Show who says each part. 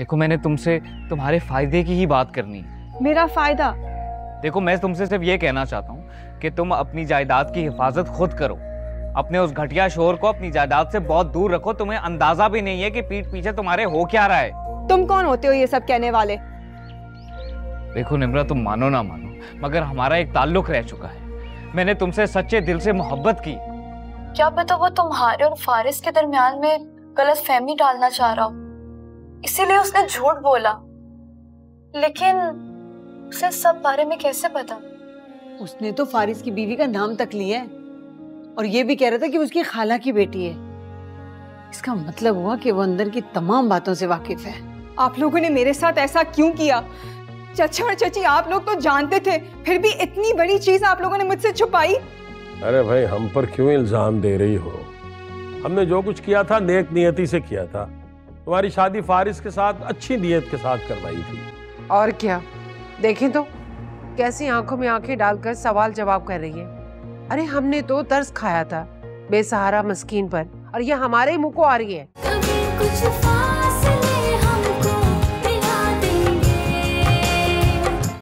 Speaker 1: देखो मैंने तुमसे तुम्हारे फ़ायदे की ही बात करनी है।
Speaker 2: मेरा फ़ायदा?
Speaker 1: देखो मैं तुमसे सिर्फ़ ये कहना चाहता हूँ कि तुम अपनी जायदाद की हिफाजत खुद करो। अपने उस घटिया शोर को अपनी जायदाद से बहुत दूर रखो। तुम्हें अंदाज़ा भी नहीं है कि पीठ पीछे तुम्हारे हो क्या रहा है।
Speaker 2: तुम कौन होते हो ये सब कहने वाले?
Speaker 1: देखो निम्रा तुम मानो ना मानो मगर हमारा एक ताल्लुक रह चुका है। मैंने तुमसे सच्चे दिल से मोहब्बत की।
Speaker 3: क्या पता वो तुम्हारे और फारिस के दरमियान में गलत फहमी डालना चाह रहा हो। इसीलिए उसने झूठ बोला। लेकिन उसे सब बारे में कैसे पता?
Speaker 4: उसने तो फारिस की बीवी का नाम तक लिया है। और ये भी कह रहा था कि उसकी खाला की बेटी है। इसका मतलब हुआ कि वो अंदर की तमाम बातों से वाकिफ है।
Speaker 2: आप लोगों ने मेरे साथ ऐसा क्यों किया? चचा और चची आप लोग तो जानते थे फिर भी इतनी बड़ी चीज़ आप लोगों ने मुझसे छुपाई।
Speaker 5: अरे भाई हम पर क्यों इल्ज़ाम दे रही हो? हमने जो कुछ किया था नेक नियति से किया था। तुम्हारी शादी फारिस के साथ, अच्छी नीयत के साथ करवाई थी।
Speaker 6: और क्या? देखें तो कैसी आँखों में आँखें डालकर सवाल जवाब कर रही है। अरे, हमने तो तर्स खाया था, बेसहारा मस्किन पर, और ये हमारे मुँह को आ रही है।